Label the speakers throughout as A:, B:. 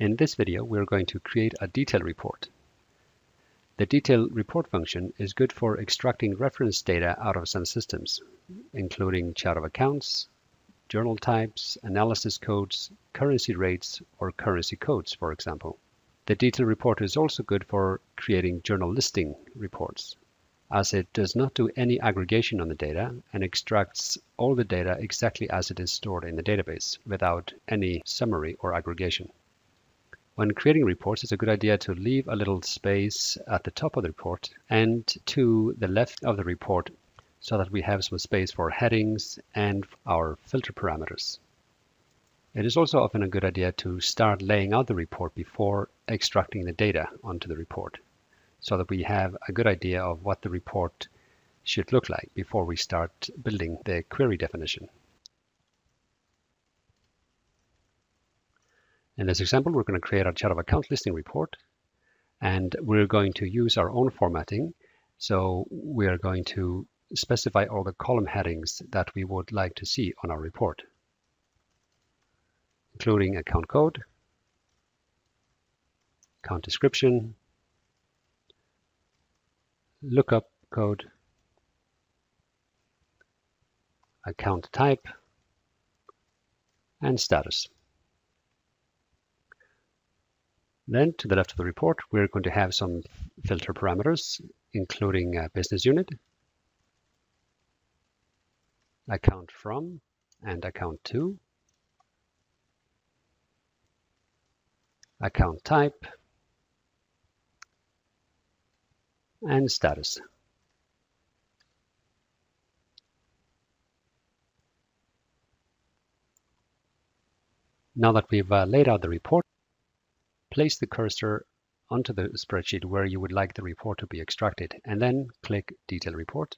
A: In this video, we're going to create a detail report. The detail report function is good for extracting reference data out of SunSystems, including chart of accounts, journal types, analysis codes, currency rates, or currency codes, for example. The detail report is also good for creating journal listing reports, as it does not do any aggregation on the data and extracts all the data exactly as it is stored in the database without any summary or aggregation. When creating reports, it's a good idea to leave a little space at the top of the report and to the left of the report so that we have some space for headings and our filter parameters. It is also often a good idea to start laying out the report before extracting the data onto the report so that we have a good idea of what the report should look like before we start building the query definition. In this example, we're going to create our chart of account listing report and we're going to use our own formatting. So we are going to specify all the column headings that we would like to see on our report, including account code, account description, lookup code, account type, and status. Then to the left of the report, we're going to have some filter parameters, including a business unit, account from, and account to, account type, and status. Now that we've uh, laid out the report, place the cursor onto the spreadsheet where you would like the report to be extracted, and then click Detail Report.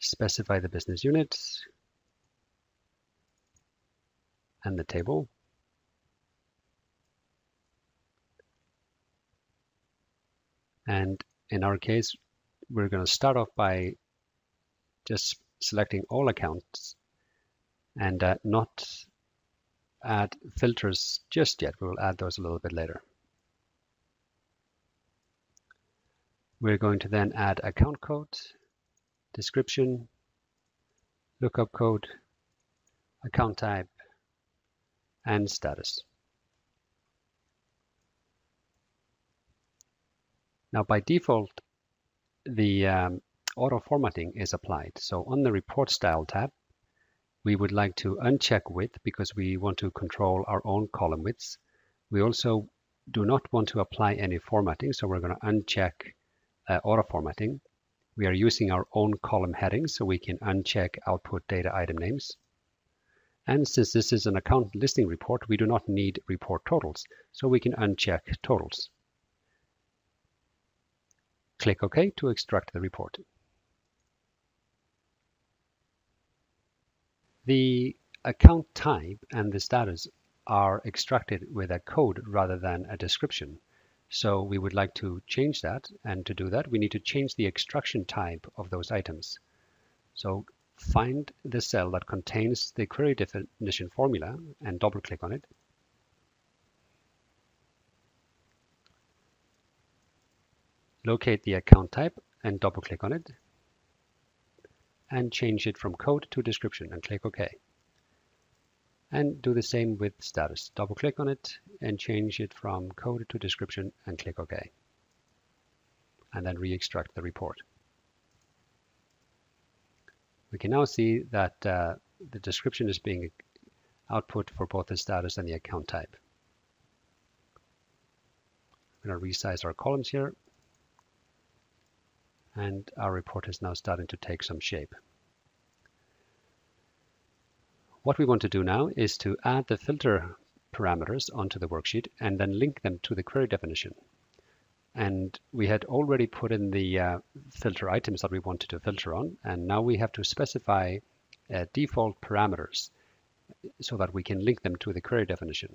A: Specify the business unit and the table. And in our case, we're going to start off by just selecting all accounts and uh, not add filters just yet. We will add those a little bit later. We're going to then add account code, description, lookup code, account type, and status. Now by default, the um, auto formatting is applied. So on the report style tab, we would like to uncheck width because we want to control our own column widths. We also do not want to apply any formatting, so we're going to uncheck uh, auto formatting. We are using our own column headings, so we can uncheck output data item names. And since this is an account listing report, we do not need report totals, so we can uncheck totals. Click OK to extract the report. The account type and the status are extracted with a code rather than a description. So we would like to change that. And to do that, we need to change the extraction type of those items. So find the cell that contains the query definition formula and double click on it. Locate the account type and double click on it and change it from code to description and click OK. And do the same with status. Double click on it and change it from code to description and click OK. And then re-extract the report. We can now see that uh, the description is being output for both the status and the account type. I'm going to resize our columns here and our report is now starting to take some shape. What we want to do now is to add the filter parameters onto the worksheet and then link them to the query definition. And we had already put in the uh, filter items that we wanted to filter on, and now we have to specify uh, default parameters so that we can link them to the query definition.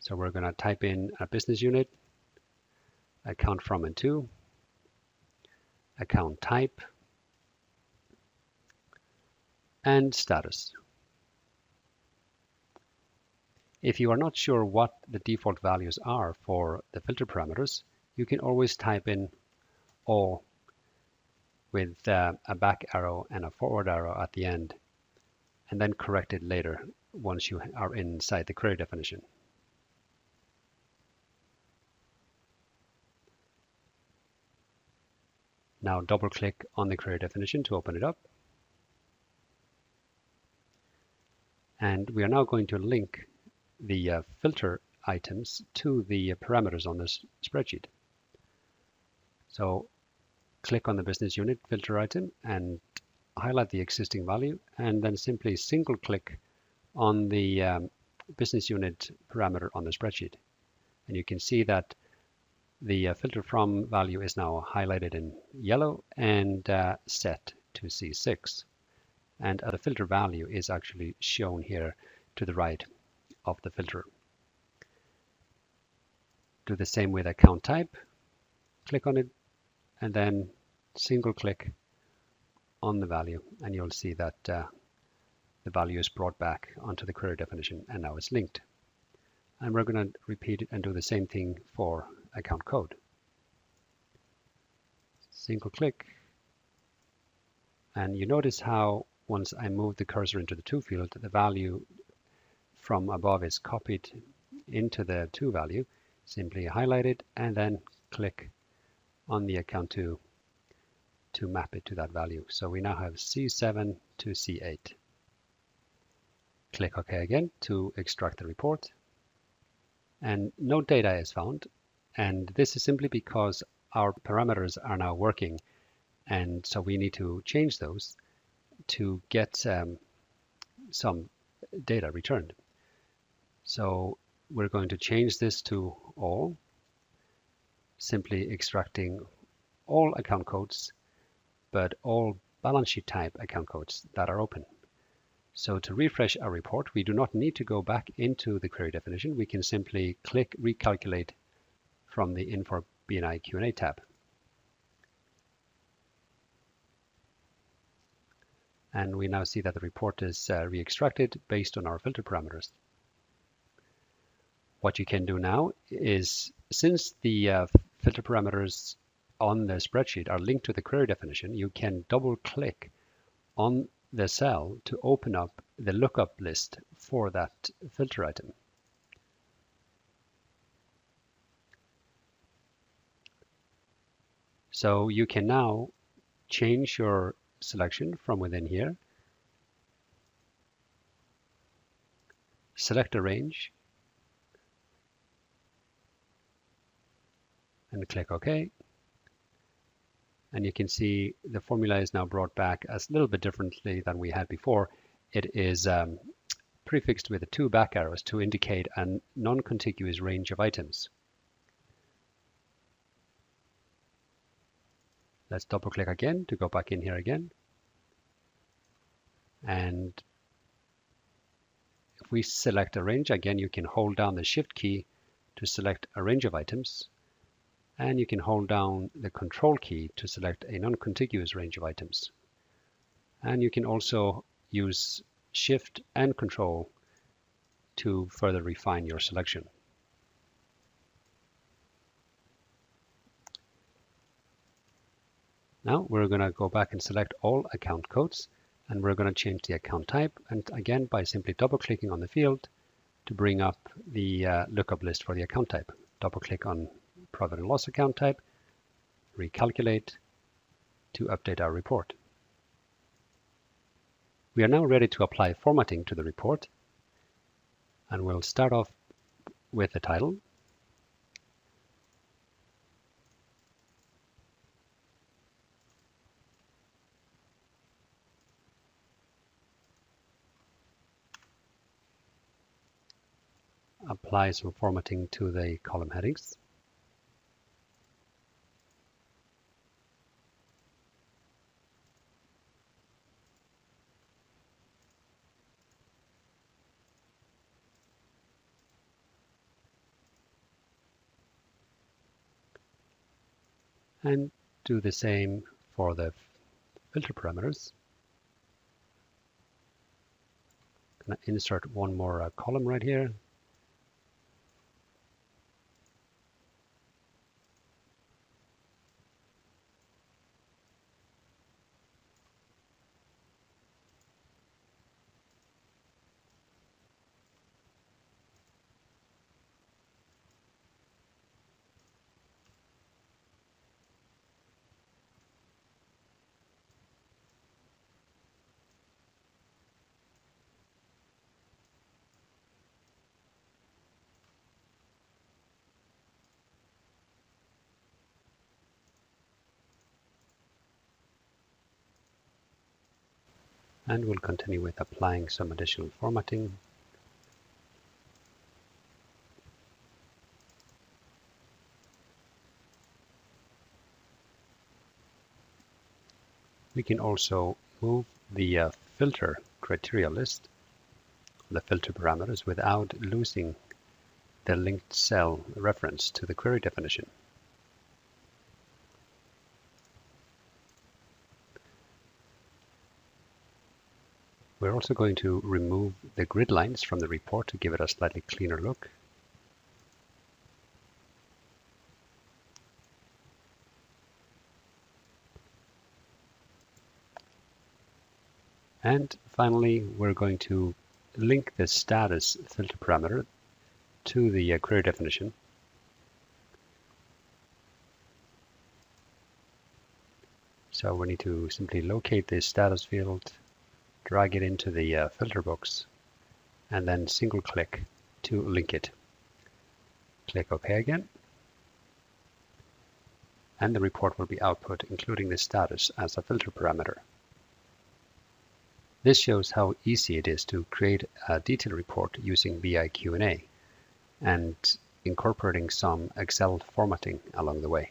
A: So we're going to type in a business unit account from and to, account type, and status. If you are not sure what the default values are for the filter parameters, you can always type in all with uh, a back arrow and a forward arrow at the end and then correct it later once you are inside the query definition. Now double click on the query definition to open it up. And we are now going to link the uh, filter items to the parameters on this spreadsheet. So click on the business unit filter item and highlight the existing value and then simply single click on the um, business unit parameter on the spreadsheet. And you can see that the uh, filter from value is now highlighted in yellow and uh, set to C6. And the filter value is actually shown here to the right of the filter. Do the same with account type. Click on it and then single click on the value and you'll see that uh, the value is brought back onto the query definition and now it's linked. And we're going to repeat it and do the same thing for account code. Single click and you notice how once I move the cursor into the 2 field, the value from above is copied into the 2 value. Simply highlight it and then click on the account 2 to map it to that value. So we now have C7 to C8. Click OK again to extract the report. And no data is found. And this is simply because our parameters are now working. And so we need to change those to get um, some data returned. So we're going to change this to all, simply extracting all account codes but all balance sheet type account codes that are open. So to refresh our report, we do not need to go back into the query definition. We can simply click recalculate from the Infor BI Q&A tab. And we now see that the report is uh, re-extracted based on our filter parameters. What you can do now is, since the uh, filter parameters on the spreadsheet are linked to the query definition, you can double click on the cell to open up the lookup list for that filter item. So you can now change your selection from within here. Select a range and click OK and you can see the formula is now brought back as a little bit differently than we had before. It is um, prefixed with the two back arrows to indicate a non-contiguous range of items. Let's double click again to go back in here again. And if we select a range, again, you can hold down the shift key to select a range of items and you can hold down the control key to select a non-contiguous range of items. And you can also use shift and control to further refine your selection. Now we're going to go back and select all account codes and we're going to change the account type and again by simply double clicking on the field to bring up the uh, lookup list for the account type. Double click on profit and loss account type, recalculate to update our report. We are now ready to apply formatting to the report and we'll start off with the title. Apply some formatting to the column headings. and do the same for the filter parameters. to insert one more uh, column right here. And we'll continue with applying some additional formatting. We can also move the uh, filter criteria list, the filter parameters, without losing the linked cell reference to the query definition. We're also going to remove the grid lines from the report to give it a slightly cleaner look. And finally, we're going to link the status filter parameter to the uh, query definition. So we need to simply locate the status field drag it into the uh, filter box, and then single click to link it. Click OK again. And the report will be output, including the status as a filter parameter. This shows how easy it is to create a detailed report using BI Q&A and incorporating some Excel formatting along the way.